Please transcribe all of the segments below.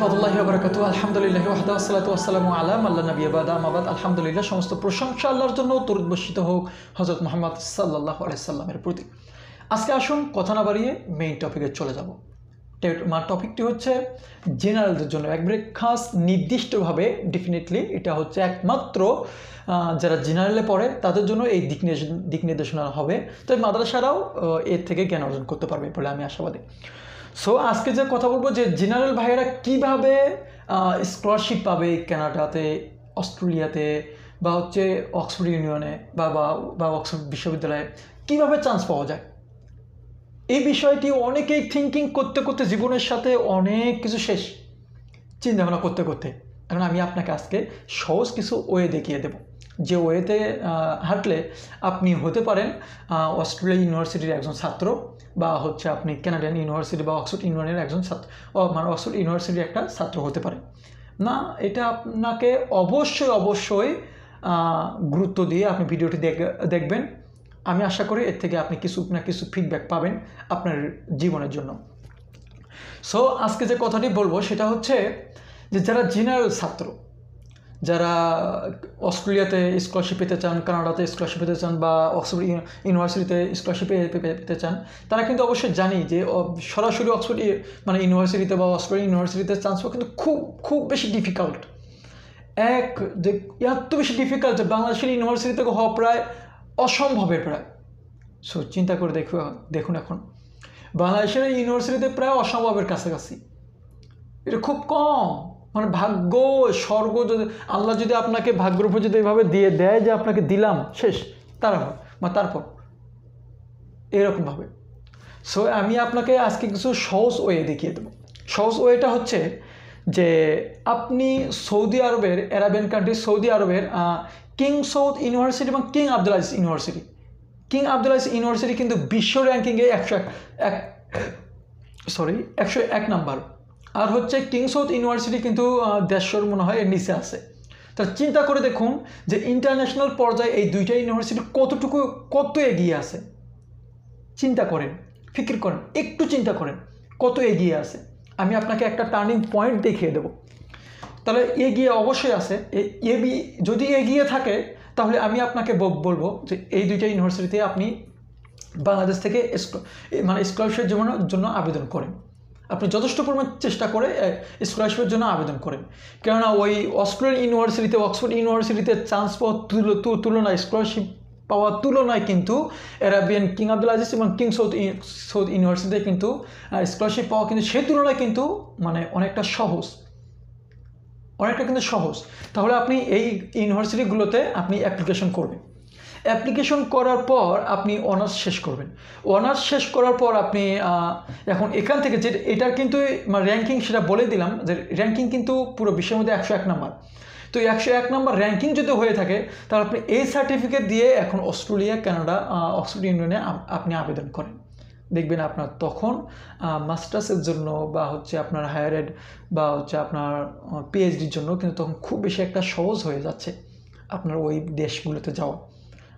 আলহামদুলিল্লাহ ওয়াহদা আসসালাতু ওয়াসসালামু আলা আল্লাহ নবী বাদা। আমাবাদ আলহামদুলিল্লাহ, সমস্ত প্রশংসা আল্লাহর জন্য তরুদ বর্ষিত হোক হজরত মোহাম্মদ সাল্লাহ আলাইসাল্লামের প্রতি। আজকে আসুন কথা না বাড়িয়ে মেইন টপিকে চলে যাব। টপিকটি হচ্ছে জেনারেলদের জন্য। একবারে খাস নির্দিষ্টভাবে ডেফিনেটলি এটা হচ্ছে একমাত্র যারা জেনারেলে পড়ে, তাদের জন্য এই দিক দিক নির্দেশনা হবে। তবে মাদ্রাসারাও এর থেকে জ্ঞান অর্জন করতে পারবে বলে আমি আশাবাদী। সো আজকে যে কথা বলব যে জেনারেল ভাইয়েরা কীভাবে স্কলারশিপ পাবে কানাডাতে অস্ট্রেলিয়াতে বা হচ্ছে অক্সফোর্ড ইউনিয়নে বা, বা- অক্সফোর্ড বিশ্ববিদ্যালয়ে, কীভাবে চান্স পাওয়া যায়? এই বিষয়টি অনেকেই থিঙ্কিং করতে করতে জীবনের সাথে অনেক কিছু শেষ চিন্তা ভাবনা করতে করতে। এখন আমি আপনাকে আজকে সহজ কিছু ওয়ে দেখিয়ে দেব। যে ওয়েতে হাঁটলে আপনি হতে পারেন অস্ট্রেলিয়া ইউনিভার্সিটির একজন ছাত্র বা হচ্ছে আপনি কানাডিয়ান ইউনিভার্সিটি বা অক্সফোর্ড ইউনিয়নের একজন ছাত্র মানে অক্সফোর্ড ইউনিভার্সিটির একটা ছাত্র হতে পারে। না, এটা আপনাকে অবশ্যই অবশ্যই গুরুত্ব দিয়ে আপনি ভিডিওটি দেখ- দেখবেন। আমি আশা করি এর থেকে আপনি কিছু না কিছু ফিডব্যাক পাবেন আপনার জীবনের জন্য। সো আজকে যে কথাটি বলব সেটা হচ্ছে যে যারা জেনারেল ছাত্র যারা অস্ট্রেলিয়াতে স্কলারশিপ পেতে চান, কানাডাতে স্কলারশিপ পেতে চান বা অক্সফোর্ড ইউনিভার্সিটিতে স্কলারশিপ পেতে চান, তারা কিন্তু অবশ্যই জানি যে সরাসরি অক্সফোর্ড মানে ইউনিভার্সিটিতে বা অস্ট্রেলিয়া ইউনিভার্সিটিতে চান্স পাওয়া কিন্তু খুব খুব বেশি ডিফিকাল্ট এক, যে, এত বেশি ডিফিকাল্ট যে, বাংলাদেশের ইউনিভার্সিটি থেকে হওয়া প্রায় অসম্ভবের প্রায়। সো চিন্তা করে দেখো, দেখুন এখন। বাংলাদেশের ইউনিভার্সিটিতে প্রায় অসম্ভবের কাছাকাছি। এটা খুব কম। মানে ভাগ্য, স্বর্গ যদি, আল্লাহ যদি আপনাকে ভাগ্যের উপর যদি এভাবে দিয়ে দেয় যে আপনাকে দিলাম, শেষ তারপর বা তারপর এরকমভাবে সো আমি আপনাকে আজকে কিছু সহজ ওয়ে দেখিয়ে দেবো। সহজ ওয়েটা হচ্ছে যে আপনি সৌদি আরবের অ্যারাবিয়ান কান্ট্রি সৌদি আরবের কিং সৌদ ইউনিভার্সিটি এবং king Abdul Aziz university king Abdul Aziz university কিন্তু বিশ্ব র্যাঙ্কিংয়ে একশো এক এক সরি একশো এক নাম্বার আর হচ্ছে কিং সাউথ ইউনিভার্সিটি কিন্তু আহ, দেড়শোর মনে হয় এর নিচে আছে। তা চিন্তা করে দেখুন যে ইন্টারন্যাশনাল পর্যায়ে এই দুইটা ইউনিভার্সিটি কতটুকু কত এগিয়ে আছে। চিন্তা করেন ফিকির করেন একটু চিন্তা করেন কত এগিয়ে আছে। আমি আপনাকে একটা টার্নিং পয়েন্ট দেখিয়ে দেবো। তাহলে এগিয়ে অবশ্যই আছে। এবি যদি এগিয়ে থাকে তাহলে আমি আপনাকে বলব যে এই দুইটা ইউনিভার্সিটিতে আপনি বাংলাদেশ থেকে মানে স্কলারশিপের জন্য আবেদন করেন। আপনি যথেষ্ট পরিমাণ চেষ্টা করে স্কলারশিপের জন্য আবেদন করেন। কেননা ওই অস্ট্রেলিয়ান ইউনিভার্সিটিতে, অক্সফোর্ড ইউনিভার্সিটিতে চান্স পাওয়ার তুল- তুলনায় স্কলারশিপ পাওয়ার তুলনায় কিন্তু অ্যারাবিয়ান কিং আব্দুল আজিজ এবং কিং ই- সৌদ ইউনিভার্সিটিতে কিন্তু স্কলারশিপ পাওয়া কিন্তু সেই তুলনায় কিন্তু মানে অনেকটা সহজ। অনেকটা কিন্তু সহজ। তাহলে আপনি এই ইউনিভার্সিটিগুলোতে আপনি অ্যাপ্লিকেশন করবেন। অ্যাপ্লিকেশন করার পর আপনি অনার্স শেষ করবেন। অনার্স শেষ করার পর আপনি এখন এখান থেকে যে এটার কিন্তু র্যাঙ্কিং সেটা বলে দিলাম যে র্যাঙ্কিং কিন্তু পুরো বিশ্বের মধ্যে একশো এক নাম্বার। তো একশো এক নাম্বার র্যাঙ্কিং যদি হয়ে থাকে, তাহলে আপনি এই সার্টিফিকেট দিয়ে এখন অস্ট্রেলিয়া, কানাডা অক্সফোর্ড ইউনিয়নে আপনি আবেদন করেন। দেখবেন আপনার তখন মাস্টার্সের জন্য বা হচ্ছে আপনার হায়ার এড বা হচ্ছে আপনার পিএইচডির জন্য কিন্তু তখন খুব বেশি একটা সহজ হয়ে যাচ্ছে আপনার ওই দেশগুলোতে যাওয়া।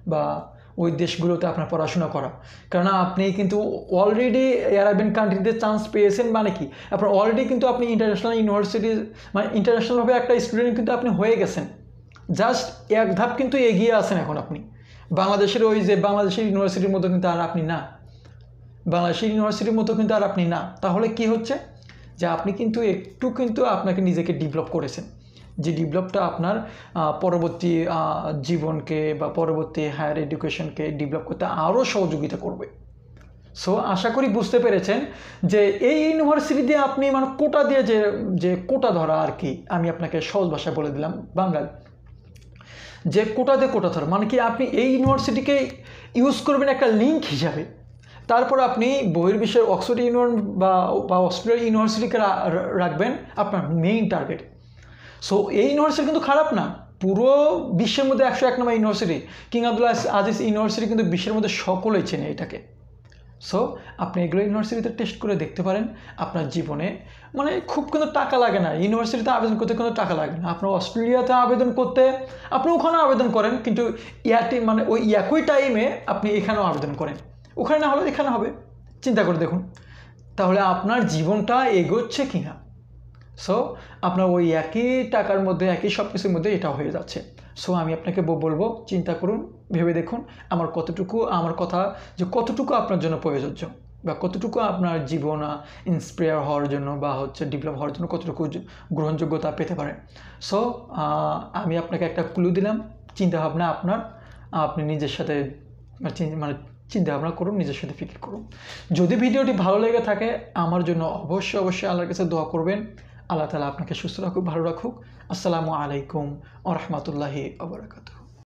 বা ওই দেশগুলোতে আপনার পড়াশোনা করা। কারণ আপনি কিন্তু অলরেডি অ্যারাবিয়ান কান্ট্রিতে চান্স পেয়েছেন মানে কি? আপনার অলরেডি কিন্তু আপনি ইন্টারন্যাশনাল ইউনিভার্সিটি মানে ইন্টারন্যাশনালভাবে একটা স্টুডেন্ট কিন্তু আপনি হয়ে গেছেন। জাস্ট এক ধাপ কিন্তু এগিয়ে আছেন এখন আপনি। বাংলাদেশের ওই যে বাংলাদেশের ইউনিভার্সিটির মতো কিন্তু আর আপনি না। বাংলাদেশের ইউনিভার্সিটির মতো কিন্তু আর আপনি না। তাহলে কি হচ্ছে? যে আপনি কিন্তু একটু কিন্তু আপনাকে নিজেকে ডেভেলপ করেছেন। যে ডেভেলপটা আপনার পরবর্তী জীবনকে বা পরবর্তী হায়ার এডুকেশনকে ডেভেলপ করতে আরও সহযোগিতা করবে। সো আশা করি বুঝতে পেরেছেন যে এই ইউনিভার্সিটি দিয়ে আপনি মানে কোটা দিয়ে যে যে কোটা ধরা আর কি, আমি আপনাকে সহজ ভাষায় বলে দিলাম বাংলায় যে কোটা দিয়ে কোটা ধরা মানে কি আপনি এই ইউনিভার্সিটিকে ইউজ করবেন একটা লিঙ্ক হিসাবে। তারপর আপনি বহির্বিশ্বের অক্সফোর্ড ইউনিয়ন বা অস্ট্রেলিয়া ইউনিভার্সিটিকে রাখবেন আপনার মেইন টার্গেট সো এই ইউনিভার্সিটি কিন্তু খারাপ না। পুরো বিশ্বের মধ্যে একশো এক নম্বর university king Abdul Aziz university কিন্তু বিশ্বের মধ্যে সকলেই চেনে এটাকে। সো আপনি এগুলো ইউনিভার্সিটিতে টেস্ট করে দেখতে পারেন। আপনার জীবনে মানে খুব কিন্তু টাকা লাগে না। ইউনিভার্সিটিতে আবেদন করতে কোনো টাকা লাগে না। আপনার অস্ট্রেলিয়াতে আবেদন করতে আপনি ওখানেও আবেদন করেন, কিন্তু ইয়াটি মানে ওই একই টাইমে আপনি এখানেও আবেদন করেন। ওখানে না হলে এখানে হবে। চিন্তা করে দেখুন। তাহলে আপনার জীবনটা এগোচ্ছে কি না সো আপনার ওই একই টাকার মধ্যে, একই সব কিছুর মধ্যে এটা হয়ে যাচ্ছে। সো আমি আপনাকে বলব, চিন্তা করুন, ভেবে দেখুন আমার কতটুকু, আমার কথা যে কতটুকু আপনার জন্য প্রয়োজ্য বা কতটুকু আপনার জীবন ইন্সপায়ার হওয়ার জন্য বা হচ্ছে ডেভেলপ হওয়ার জন্য কতটুকু গ্রহণযোগ্যতা পেতে পারে। সো আমি আপনাকে একটা ক্লু দিলাম, চিন্তাভাবনা আপনার, আপনি নিজের সাথে মানে মানে চিন্তা ভাবনা করুন, নিজের সাথে ফিকির করুন। যদি ভিডিওটি ভালো লেগে থাকে, আমার জন্য অবশ্যই অবশ্যই আল্লাহর কাছে দোয়া করবেন। আল্লাহ তালা আপনাকে সুস্থ রাখুক ভালো রাখুক। আসসালামু আলাইকুম ও রহমতুল্লাহি